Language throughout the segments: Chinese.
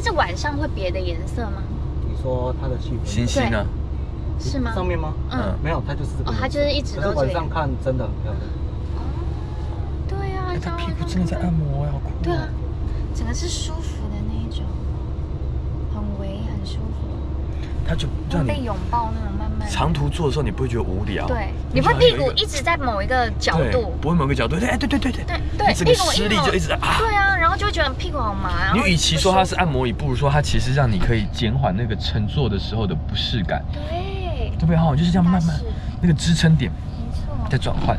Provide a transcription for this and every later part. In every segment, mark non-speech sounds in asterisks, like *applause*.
但是晚上会别的颜色吗？你说它的气氛星星呢？是吗？上面吗？嗯，没有，它就是这个哦，它就是一直都这样。晚上看真的很漂亮。对啊，哎，他屁股真的在按摩，好酷。对啊，整个是舒服的那一种，很微，很舒服，他就让你被拥抱那种慢慢。长途坐的时候，你不会觉得无聊。对，你会屁股一直在某一个角度。不会某个角度。对，哎，对对对对。对对，你整个屁股施力就一直啊。对啊，然后就会觉得屁股好麻。你与其说它是按摩椅，不如说它其实让你可以减缓那个乘坐的时候的不适感，对，对不对？哈，就是这样慢慢那个支撑点没错。在转换。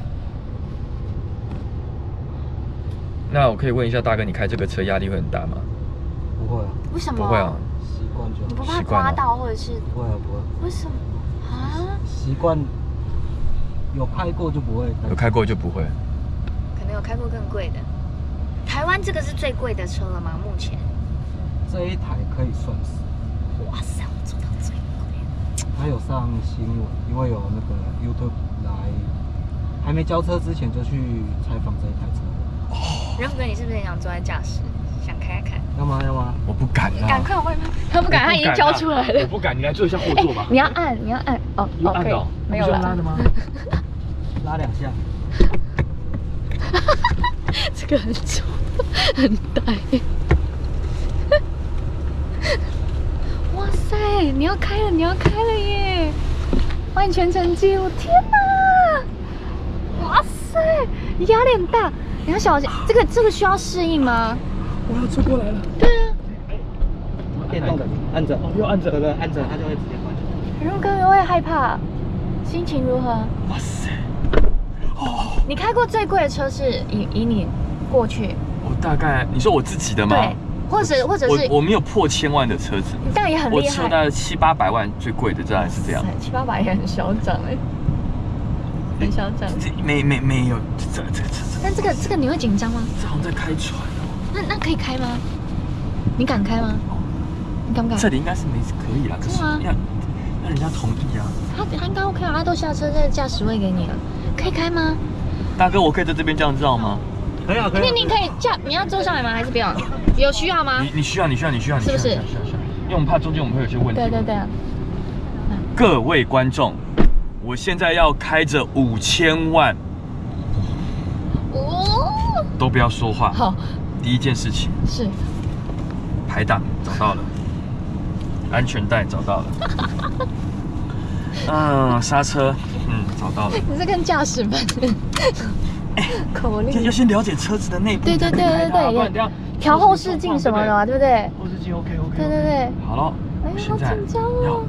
那我可以问一下大哥，你开这个车压力会很大吗？不会啊，为什么？不会啊，，习惯就好。你不怕习惯了刮到，或者是不会啊，不会。为什么啊？习惯有开过就不会。有开过就不会。可能有开过更贵的。台湾这个是最贵的车了吗？目前？这一台可以算是，哇塞，我做到最贵。它有上新闻，因为有那个 YouTube 来，还没交车之前就去采访这一台车。任哥，你是不是很想坐在驾驶，想开开看？要吗？要吗？我不敢啊。赶快外面，他不敢，他已经交出来了。我不敢，你来坐一下后座吧。你要按，你要按，哦哦，可以有按到，，没有拉的吗？拉两下。*laughs* 这个很丑，很呆。哇塞，你要开了，你要开了耶！安全成绩，我天哪！哇塞，压力很大，你要小心。这个这个需要适应吗？我要坐过来了。对啊，电动的，按着。哦又按着对对，按着它就会直接关起来。任哥有会害怕，心情如何？哇塞！哦你开过最贵的车是以以你过去我大概你说我自己的吗？对，或者或者是我我没有破千万的车子，但也很厉害。我车大概七八百万最贵的，当然是这样。七八百也很嚣张哎，很嚣张。这没没没有，这这这这但这个这个你会紧张吗？这好像在开船哦。那那可以开吗？你敢开吗？你敢不敢？这里应该是没可以啦，可是要要人家同意啊。他他应该 OK 啊，他都下车，在驾驶位给你了，可以开吗？大哥，我可以在这边这样绕吗？可以啊，可以啊。那你可以驾，你要坐上来吗？还是不要？有需要吗你？你需要，你需要，你需要，你需要，是不是需要需要需要因为我们怕中间我们会有些问题。对对对。各位观众，我现在要开着五千万，哦，都不要说话。好，第一件事情，是。排档找到了，安全带找到了，嗯，*laughs* 刹车，嗯，找到了。你是跟驾驶班口令。要要先了解车子的内部，对对对对对调后视镜什么的嘛，对不对？后视镜 OK OK。对对对。好了，现在好紧张要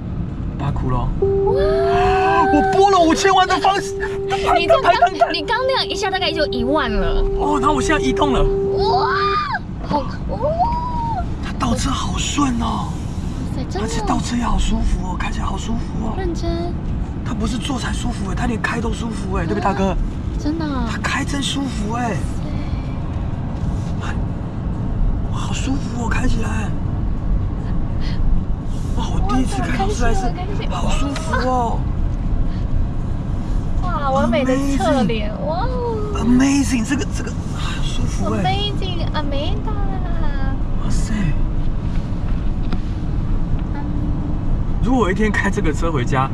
哦拔窟窿。哇！我拨了五千万的方式，你这排档刚你刚那样一下大概就一万了，哦，然后我现在移动了，哇！好哇！它倒车好顺哦，而且倒车也好舒服哦，开起来好舒服哦。认真，它不是坐才舒服哎，它连开都舒服哎，对不对，大哥？真的啊它开真舒服哎，哇，好舒服哦，开起来。第一次开出来是好舒服哦。哇，完美的侧脸，哇哦，Amazing，这个这个好舒服哎，，Amazing Amanda，哇塞！如果我一天开这个车回家，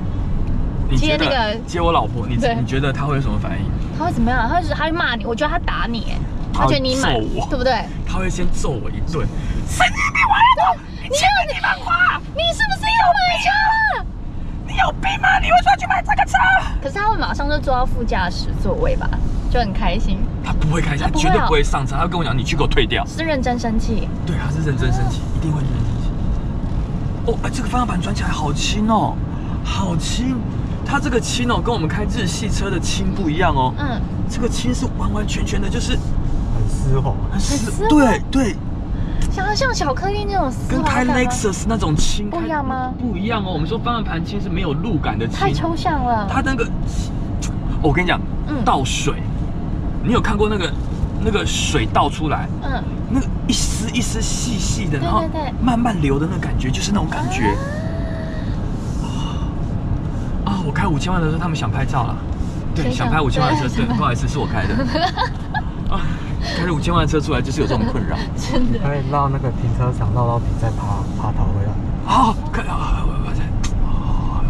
你接那个。接我老婆，你你觉得她会有什么反应？他会怎么样？他会他会骂你，我觉得他打你，哎，觉得你买揍我，对不对？她会先揍我一顿，神经病玩的，你欠了几万块，你是不是又买车了？你有病吗？你为什么要去买这个车？可是他会马上就坐到副驾驶座位吧，就很开心，他不会开心，他绝对不会上车，他会跟我讲，你去给我退掉。是认真生气。对，他是认真生气，一定会认真生气。哦，哎，这个方向盘转起来好轻哦，好轻。它这个轻哦，跟我们开日系车的轻不一样哦。嗯，这个轻是完完全全的，就是很丝滑。很丝滑对对，像像巧克力那种丝跟开滑感吗 Lexus 那种轻不一样吗不一样哦。我们说方向盘轻是没有路感的轻，太抽象了。它那个，我跟你讲，嗯倒水，你有看过那个那个水倒出来，嗯，那个一丝一丝细细的，对然后对对慢慢流的那感觉，就是那种感觉。啊，我开五千万的时候，他们想拍照了。对，谁想想拍五千万的车，对，对不好意思，是我开的。*laughs* 啊，开了五千万的车出来就是有这种困扰。*laughs* 真的。可以绕那个停车场绕到底再爬爬逃回来。好，看啊，我我在，哦，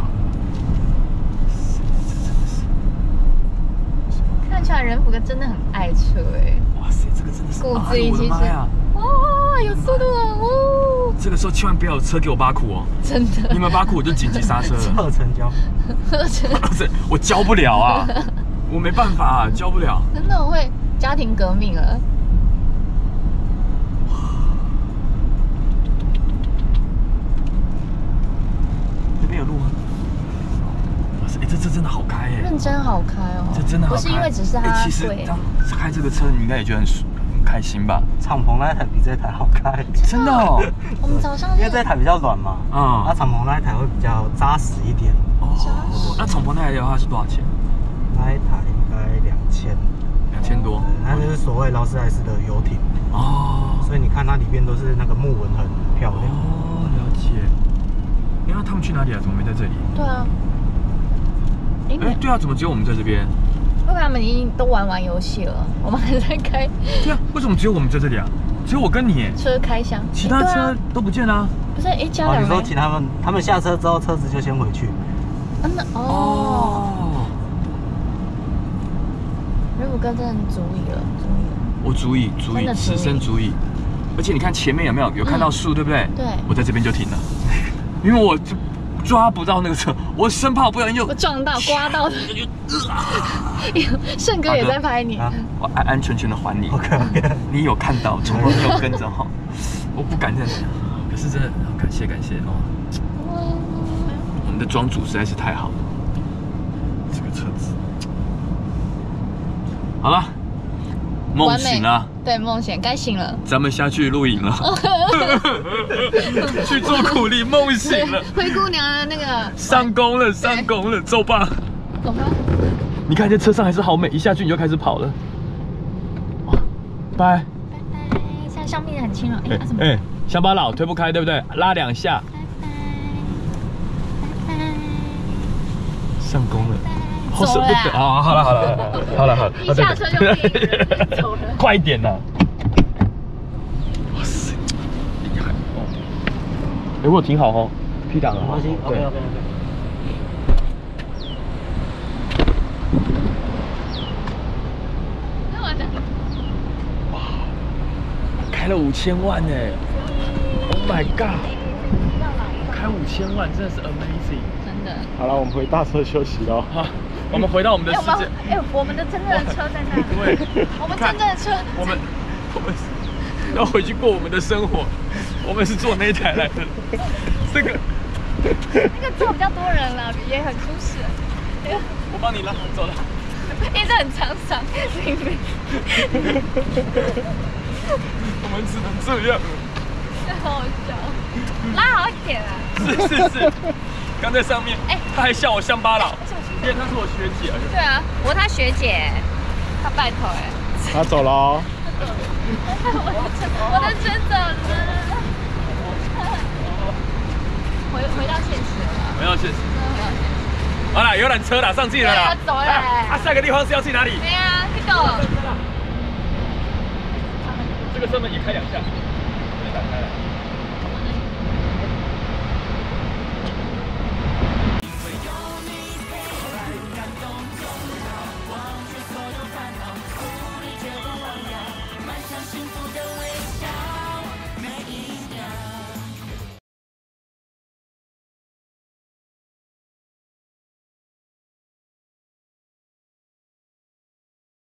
看起来人福哥真的很爱车哎，哇塞，这个真的是，骨子我的里其实妈呀！哇，有速度了哦，这个时候千万不要有车给我八库哦，真的。你有没有八库我就紧急刹车了。二成交，这我教不了啊，我没办法、啊，教不了。真的我会家庭革命了。这边有路吗？哇塞，哎、这这真的好开哎、认真好开哦，这真的好开。不是因为只是哎它其实贵，当开这个车，你应该也觉得很舒很开心吧？敞篷那一台比这台好开。真的哦。我们早上因为这台比较软嘛，嗯那敞篷那一台会比较扎实一点，哦，那敞篷那台的话是多少钱？那一台应该两千，两千多。那就是所谓劳斯莱斯的游艇，哦。所以你看它里面都是那个木纹很漂亮。哦，了解。哎，那他们去哪里啊？怎么没在这里？对啊。哎，哎，对啊，怎么只有我们在这边？因为他们已经都玩完游戏了，我们还在开 *laughs* 对啊，为什么只有我们在这里啊？只有我跟你耶，车开箱，其他车都不见了啊。不是哎，加哦，两你说请他们，他们下车之后车子就先回去，嗯哦，人福哥真的足以了，足以了。我足以足以，此生足以。而且你看前面有没有？有看到树，对不对？对。我在这边就停了，*laughs* 因为我就抓不到那个车，我生怕不小心又撞到、刮到的，胜 *laughs* 哥也在拍你。啊我安安全全的还你。OK OK，*laughs* 你有看到，从来没有跟着哈，我不敢这样。可是真的感谢感谢哦，我们的庄主实在是太好了，这个车子。好了，梦醒了，对，梦醒该醒了。咱们下去露营了，*laughs* 去做苦力，梦醒了，灰姑娘的那个上工了，上工了，走吧。走吧。你看这车上还是好美，一下去你就开始跑了。哇拜。拜拜，现在上面很轻了。哎、哎啊怎么？哎，乡巴佬推不开，对不对？拉两下，拜拜，拜拜。上工了。好走了舍不得啊！好了好了好了 *laughs* 好了，一下车就可以走了快一点呐！哇塞，厉害哦！哎，我有停好哦，P 档了哦。没关系对，OK OK OK。那我的开了五千万呢！Oh my god！开五千万真的是 amazing！真的。好了，我们回大车休息喽。好，我们回到我们的哎、世界。哎、我们的真正的车在那。*laughs* 对，我们真正的车。我们 *laughs* 我们要回去过我们的生活，我们是坐那一台来的。*laughs* 这个那个坐比较多人了，也很舒适。我帮你拉，走了。一直很长长，明明我们只能这样了。好好笑。拉好一点啊！是是是，刚在上面，哎他还笑我乡巴佬，因为他是我学姐。对啊，我他学姐，他拜托哎。他走了哦。我的车，我的车走了。回回到现实了，回到现实。好了，游览车了，上去了啦。走了啊，啊下个地方是要去哪里？对啊，这个。这个车门也开两下，门打开了。